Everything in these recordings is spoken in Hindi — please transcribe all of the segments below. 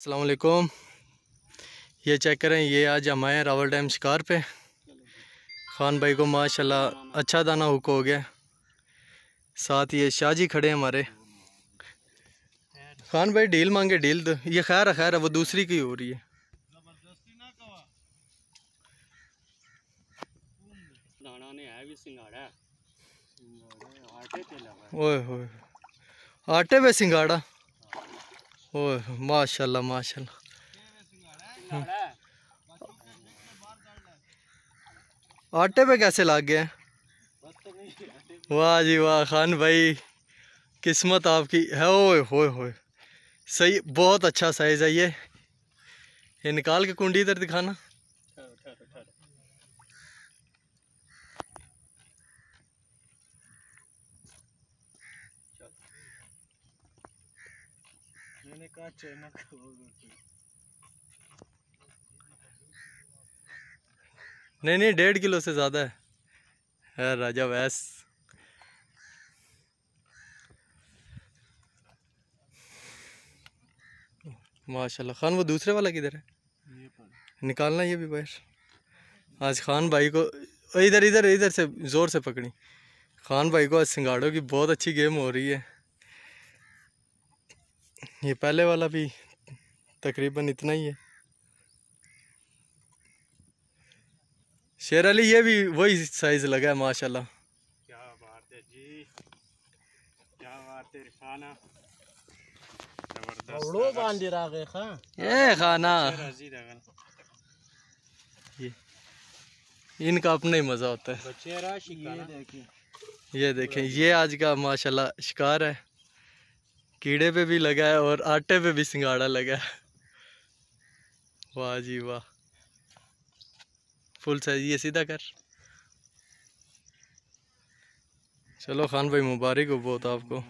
अलकुम ये चेक करें ये आज हम आए रावल डैम शिकार पे। खान भाई को माशाल्लाह अच्छा दाना हुक हो गया। साथ ये शाहजी खड़े हैं हमारे। खान भाई डील मांगे डील दो। ये खैर है खैर है वो दूसरी की हो रही है। ओए होए। आटे पे सिंगाड़ा? ओए, माशाल्लाह माशाल्लाह। आटे पे कैसे लग गए? वाह जी वाह, खान भाई, किस्मत आपकी है, ओए, होए होए। सही, बहुत अच्छा साइज़ है ये। ये निकाल के कुंडी इधर दिखाना। मैंने कहा नहीं नहीं डेढ़ किलो से ज़्यादा है। है राजा वैस। माशाल्लाह खान वो दूसरे वाला किधर है? निकालना ये भी बाहर। आज खान भाई को इधर इधर इधर से ज़ोर से पकड़ी। खान भाई को आज सिंगाड़ों की बहुत अच्छी गेम हो रही है। ये पहले वाला भी तकरीबन इतना ही है। शेर अली ये भी वही साइज़ लगा है माशाल्लाह। क्या बात है जी। क्या बात है खाना। ये खाना। ये इनका अपना ही मज़ा होता है। ये देखें ये आज का माशाल्लाह शिकार है। कीड़े पे भी लगा है और आटे पे भी सिंगाड़ा लगा है। वाह जी वाह। फुल साइज़ ये सीधा कर। चलो खान भाई मुबारक हो बहुत आपको।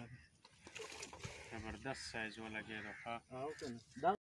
ज़बरदस्त साइज़ वाला गेरा